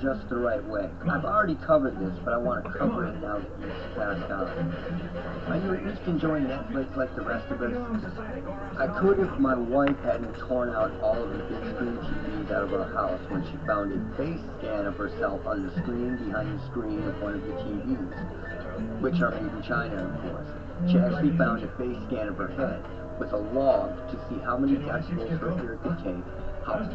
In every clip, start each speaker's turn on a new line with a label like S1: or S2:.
S1: just the right way. I've already covered this, but I want to cover it now that you've passed on. Are you at least enjoying Netflix like the rest of us? I could if my wife hadn't torn out all of the big screen TVs out of our house when she found a face scan of herself on the screen behind the screen of one of the TVs, which are made in China, of course. She actually found a face scan of her head with a log to see how many decibels her ear could take,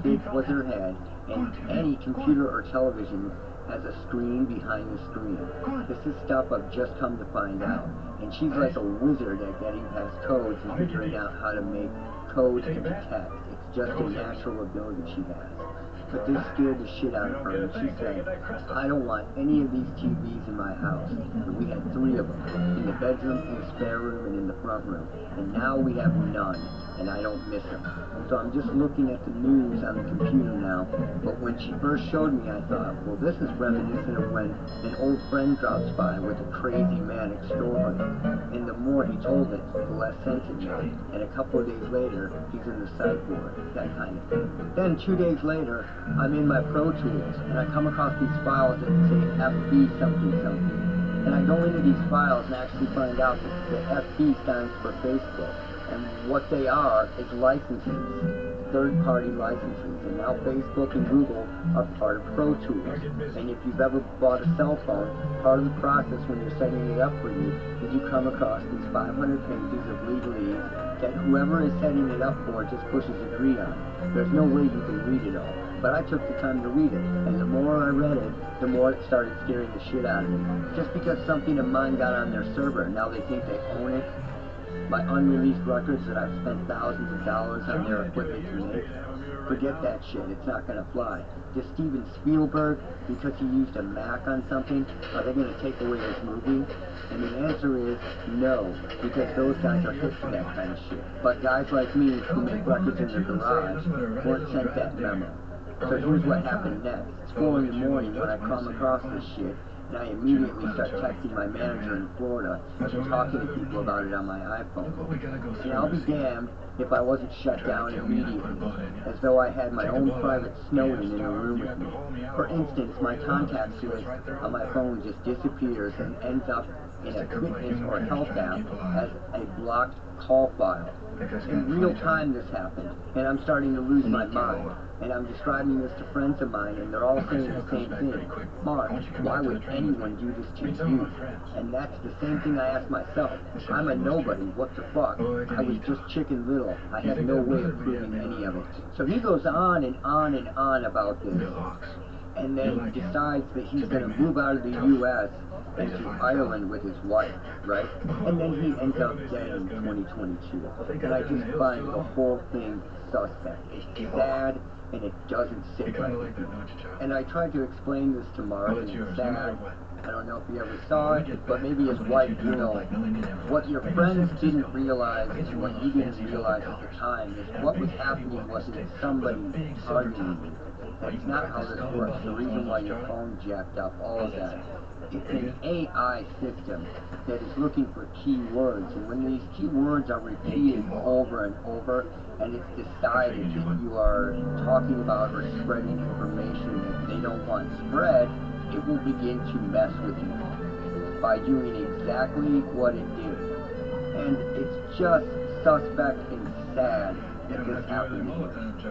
S1: big was her head, and any computer or television has a screen behind the screen. This is stuff I've just come to find out. And she's like a wizard at getting past codes and figuring out how to make codes into text. It's just a natural ability she has. But this scared the shit out of her, and she said, I don't want any of these TVs in my house. And we had three of them, in the bedroom, in the spare room, and in the front room. And now we have none, and I don't miss them. So I'm just looking at the news on the computer now, but when she first showed me, I thought, well, this is reminiscent of when an old friend drops by with a crazy manic story. And the more he told it, the less sense it made. And a couple of days later, he's in the psych ward, that kind of thing. Then two days later, I'm in my Pro Tools, and I come across these files that say FB something something. And I go into these files and actually find out that the FB stands for Facebook. And what they are is licenses third-party licenses, and now Facebook and Google are part of Pro Tools. And if you've ever bought a cell phone, part of the process when you're setting it up for you is you come across these 500 pages of legalese that whoever is setting it up for just pushes agree on. There's no way you can read it all. But I took the time to read it, and the more I read it, the more it started scaring the shit out of me. Just because something of mine got on their server, now they think they own it, my unreleased records that I've spent thousands of dollars on their equipment to make, forget that shit. It's not going to fly. Does Steven Spielberg, because he used a Mac on something, are they going to take away his movie? And the answer is no, because those guys are hit for that kind of shit. But guys like me, who make records in their garage, weren't sent that memo. So here's what happened next. It's 4 in the morning when I come across this shit, and I immediately start texting my manager in Florida and talking to people about it on my iPhone. And I'll be damned if I wasn't shut down immediately, as though I had my own private Snowden in a room with me. For instance, my contacts list on my phone just disappears and ends up in a fitness or health app as a blocked call file. In real time this happened, and I'm starting to lose my mind. And I'm describing this to friends of mine, and they're all saying the same thing. Mark, why would anyone do this to you? And that's the same thing I ask myself. I'm a nobody, what the fuck? I was just chicken little. I had no way of proving any of it. So he goes on and on and on about this and then decides that he's going to move out of the U.S. into Ireland with his wife, right? And then he ends up dead in 2022. And I just find the whole thing suspect. It's sad, and it doesn't sit right. And I tried to explain this to Mark, and it's sad. I don't know if he ever saw it, but maybe his wife will. What your friends didn't realize and what you didn't realize at the time is what was happening wasn't somebody targeting you. That's not how this works. The reason why your phone jacked up, all of that. It's an AI system that is looking for keywords, and when these keywords are repeated over and over, and it's decided that you are talking about or spreading information that they don't want spread, it will begin to mess with you by doing exactly what it did. And it's just suspect and sad that this happened.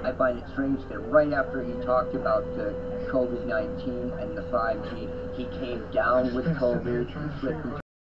S1: I find it strange that right after he talked about the COVID-19 and the 5G, he came down with COVID,